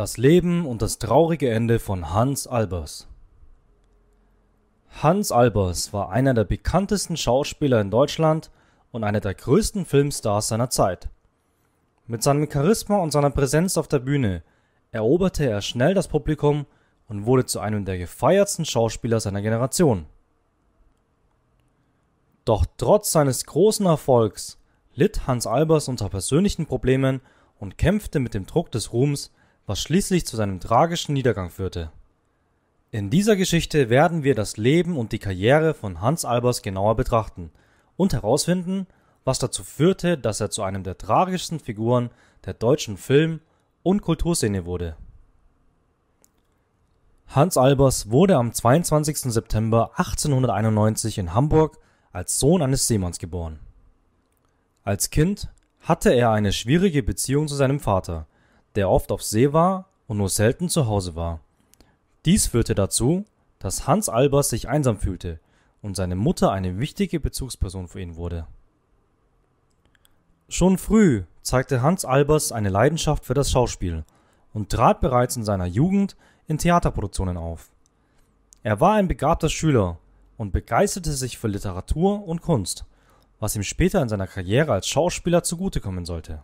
Das Leben und das traurige Ende von Hans Albers Hans Albers war einer der bekanntesten Schauspieler in Deutschland und einer der größten Filmstars seiner Zeit. Mit seinem Charisma und seiner Präsenz auf der Bühne eroberte er schnell das Publikum und wurde zu einem der gefeiertsten Schauspieler seiner Generation. Doch trotz seines großen Erfolgs litt Hans Albers unter persönlichen Problemen und kämpfte mit dem Druck des Ruhms, was schließlich zu seinem tragischen Niedergang führte. In dieser Geschichte werden wir das Leben und die Karriere von Hans Albers genauer betrachten und herausfinden, was dazu führte, dass er zu einem der tragischsten Figuren der deutschen Film- und Kulturszene wurde. Hans Albers wurde am 22. September 1891 in Hamburg als Sohn eines Seemanns geboren. Als Kind hatte er eine schwierige Beziehung zu seinem Vater, der oft auf See war und nur selten zu Hause war. Dies führte dazu, dass Hans Albers sich einsam fühlte und seine Mutter eine wichtige Bezugsperson für ihn wurde. Schon früh zeigte Hans Albers eine Leidenschaft für das Schauspiel und trat bereits in seiner Jugend in Theaterproduktionen auf. Er war ein begabter Schüler und begeisterte sich für Literatur und Kunst, was ihm später in seiner Karriere als Schauspieler zugutekommen sollte.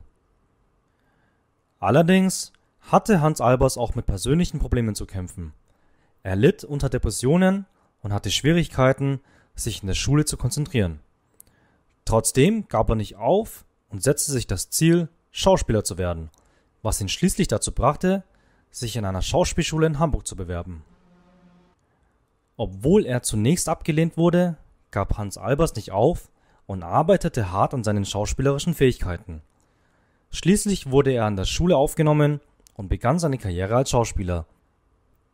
Allerdings hatte Hans Albers auch mit persönlichen Problemen zu kämpfen. Er litt unter Depressionen und hatte Schwierigkeiten, sich in der Schule zu konzentrieren. Trotzdem gab er nicht auf und setzte sich das Ziel, Schauspieler zu werden, was ihn schließlich dazu brachte, sich in einer Schauspielschule in Hamburg zu bewerben. Obwohl er zunächst abgelehnt wurde, gab Hans Albers nicht auf und arbeitete hart an seinen schauspielerischen Fähigkeiten. Schließlich wurde er an der Schule aufgenommen und begann seine Karriere als Schauspieler,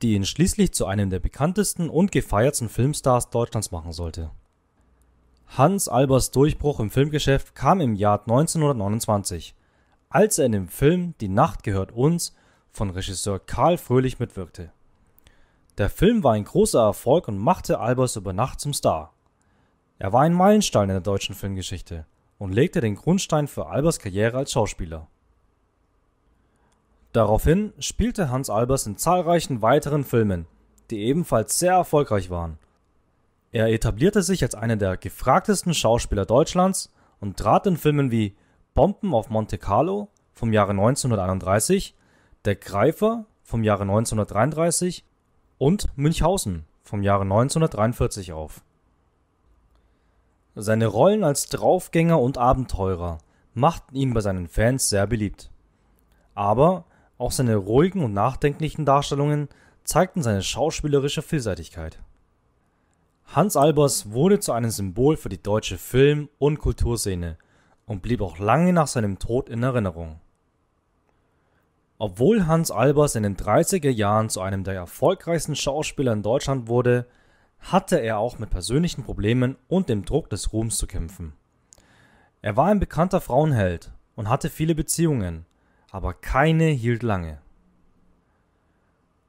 die ihn schließlich zu einem der bekanntesten und gefeiertsten Filmstars Deutschlands machen sollte. Hans Albers Durchbruch im Filmgeschäft kam im Jahr 1929, als er in dem Film Die Nacht gehört uns von Regisseur Karl Fröhlich mitwirkte. Der Film war ein großer Erfolg und machte Albers über Nacht zum Star. Er war ein Meilenstein in der deutschen Filmgeschichte und legte den Grundstein für Albers Karriere als Schauspieler. Daraufhin spielte Hans Albers in zahlreichen weiteren Filmen, die ebenfalls sehr erfolgreich waren. Er etablierte sich als einer der gefragtesten Schauspieler Deutschlands und trat in Filmen wie Bomben auf Monte Carlo vom Jahre 1931, Der Greifer vom Jahre 1933 und Münchhausen vom Jahre 1943 auf. Seine Rollen als Draufgänger und Abenteurer machten ihn bei seinen Fans sehr beliebt. Aber auch seine ruhigen und nachdenklichen Darstellungen zeigten seine schauspielerische Vielseitigkeit. Hans Albers wurde zu einem Symbol für die deutsche Film- und Kulturszene und blieb auch lange nach seinem Tod in Erinnerung. Obwohl Hans Albers in den 30er Jahren zu einem der erfolgreichsten Schauspieler in Deutschland wurde, hatte er auch mit persönlichen Problemen und dem Druck des Ruhms zu kämpfen. Er war ein bekannter Frauenheld und hatte viele Beziehungen, aber keine hielt lange.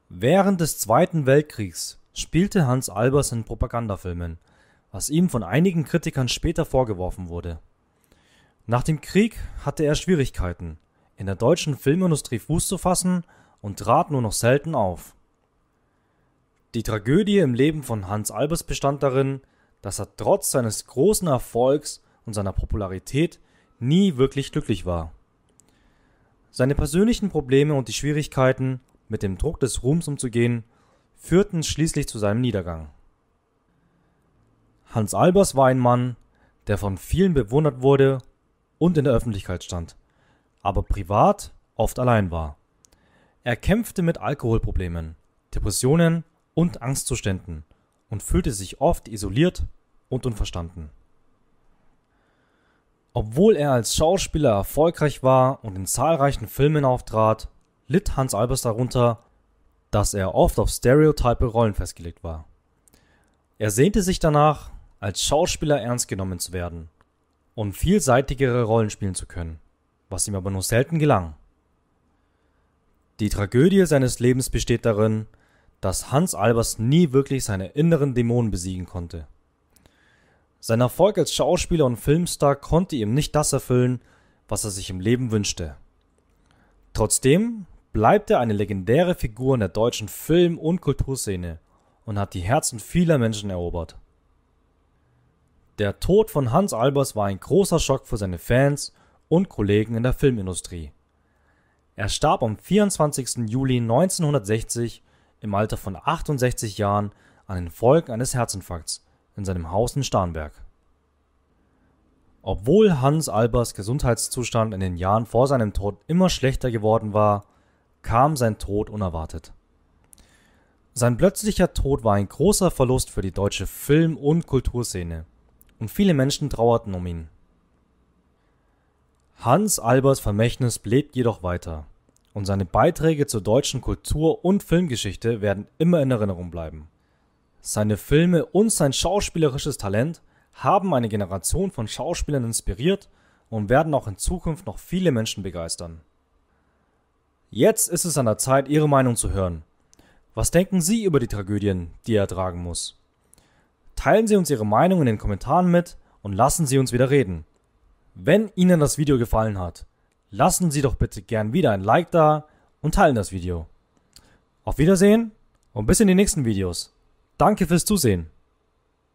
Während des Zweiten Weltkriegs spielte Hans Albers in Propagandafilmen, was ihm von einigen Kritikern später vorgeworfen wurde. Nach dem Krieg hatte er Schwierigkeiten, in der deutschen Filmindustrie Fuß zu fassen und trat nur noch selten auf. Die Tragödie im Leben von Hans Albers bestand darin, dass er trotz seines großen Erfolgs und seiner Popularität nie wirklich glücklich war. Seine persönlichen Probleme und die Schwierigkeiten, mit dem Druck des Ruhms umzugehen, führten schließlich zu seinem Niedergang. Hans Albers war ein Mann, der von vielen bewundert wurde und in der Öffentlichkeit stand, aber privat oft allein war. Er kämpfte mit Alkoholproblemen, Depressionen und Angstzuständen und fühlte sich oft isoliert und unverstanden. Obwohl er als Schauspieler erfolgreich war und in zahlreichen Filmen auftrat, litt Hans Albers darunter, dass er oft auf stereotype Rollen festgelegt war. Er sehnte sich danach, als Schauspieler ernst genommen zu werden und vielseitigere Rollen spielen zu können, was ihm aber nur selten gelang. Die Tragödie seines Lebens besteht darin, dass Hans Albers nie wirklich seine inneren Dämonen besiegen konnte. Sein Erfolg als Schauspieler und Filmstar konnte ihm nicht das erfüllen, was er sich im Leben wünschte. Trotzdem bleibt er eine legendäre Figur in der deutschen Film- und Kulturszene und hat die Herzen vieler Menschen erobert. Der Tod von Hans Albers war ein großer Schock für seine Fans und Kollegen in der Filmindustrie. Er starb am 24. Juli 1960 im Alter von 68 Jahren an den Folgen eines Herzinfarkts in seinem Haus in Starnberg. Obwohl Hans Albers Gesundheitszustand in den Jahren vor seinem Tod immer schlechter geworden war, kam sein Tod unerwartet. Sein plötzlicher Tod war ein großer Verlust für die deutsche Film- und Kulturszene und viele Menschen trauerten um ihn. Hans Albers Vermächtnis lebt jedoch weiter und seine Beiträge zur deutschen Kultur- und Filmgeschichte werden immer in Erinnerung bleiben. Seine Filme und sein schauspielerisches Talent haben eine Generation von Schauspielern inspiriert und werden auch in Zukunft noch viele Menschen begeistern. Jetzt ist es an der Zeit, Ihre Meinung zu hören. Was denken Sie über die Tragödien, die er tragen muss? Teilen Sie uns Ihre Meinung in den Kommentaren mit und lassen Sie uns wieder reden. Wenn Ihnen das Video gefallen hat, lassen Sie doch bitte gern wieder ein Like da und teilen das Video. Auf Wiedersehen und bis in die nächsten Videos. Danke fürs Zusehen.